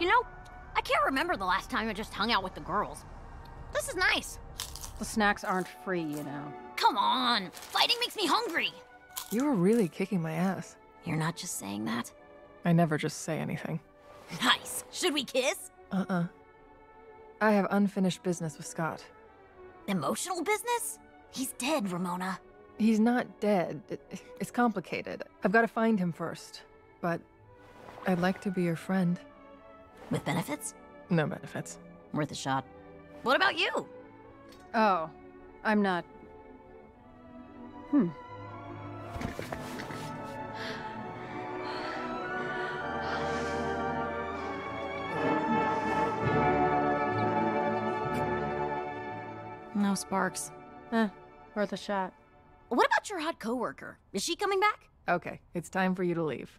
You know, I can't remember the last time I just hung out with the girls. This is nice. The snacks aren't free, you know. Come on, fighting makes me hungry. You were really kicking my ass. You're not just saying that? I never just say anything. Nice. Should we kiss? Uh-uh. I have unfinished business with Scott. Emotional business? He's dead, Ramona. He's not dead. It- It's complicated. I've got to find him first. But I'd like to be your friend. With benefits? No benefits. Worth a shot. What about you? Oh, I'm not. Hmm. No sparks. Eh, worth a shot. What about your hot coworker? Is she coming back? Okay, it's time for you to leave.